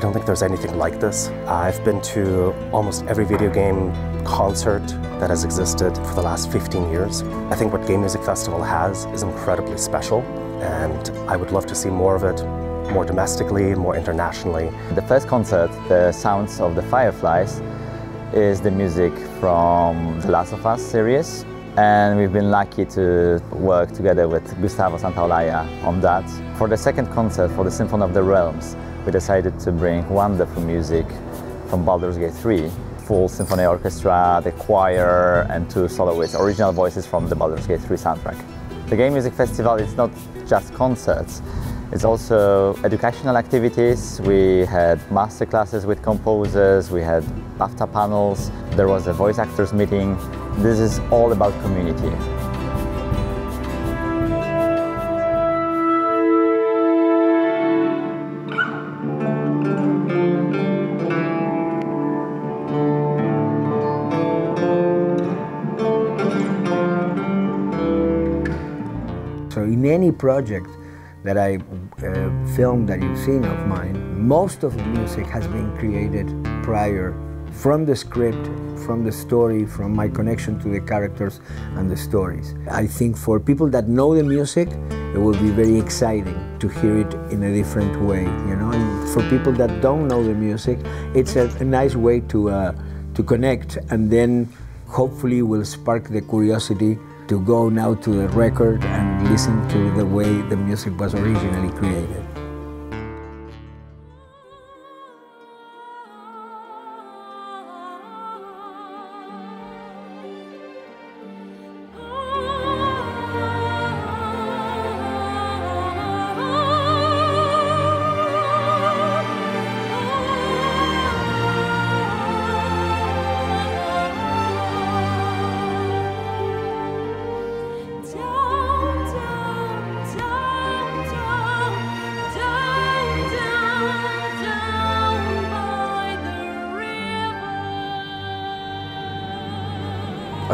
think there's anything like this. I've been to almost every video game concert that has existed for the last 15 years. I think what Game Music Festival has is incredibly special, and I would love to see more of it, more domestically, more internationally. The first concert, The Sounds of the Fireflies, is the music from the Last of Us series. And we've been lucky to work together with Gustavo Santaolalla on that. For the second concert, for the Symphony of the Realms, we decided to bring wonderful music from Baldur's Gate 3 full symphony orchestra, the choir, and two soloists, original voices from the Baldur's Gate 3 soundtrack. The Game Music Festival is not just concerts, it's also educational activities. We had master classes with composers, we had BAFTA panels, there was a voice actors meeting. This is all about community. So in any project that I uh, filmed that you've seen of mine, most of the music has been created prior from the script, from the story, from my connection to the characters and the stories. I think for people that know the music, it will be very exciting to hear it in a different way, you know. And for people that don't know the music, it's a, a nice way to uh, to connect, and then hopefully will spark the curiosity to go now to the record and listen to the way the music was originally created.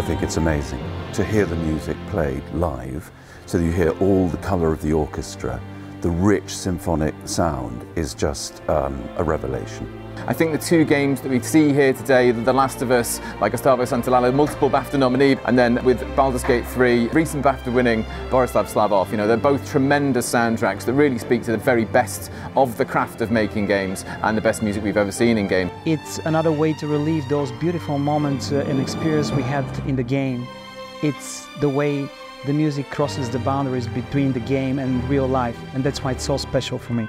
I think it's amazing to hear the music played live, so you hear all the colour of the orchestra. The rich symphonic sound is just um, a revelation. I think the two games that we see here today, The Last of Us by Gustavo Santaolalla, multiple BAFTA nominee, and then with Baldur's Gate 3, recent BAFTA winning Borislav Slavov, you know, they're both tremendous soundtracks that really speak to the very best of the craft of making games and the best music we've ever seen in game. It's another way to relive those beautiful moments uh, and experience we had in the game. It's the way the music crosses the boundaries between the game and real life, and that's why it's so special for me.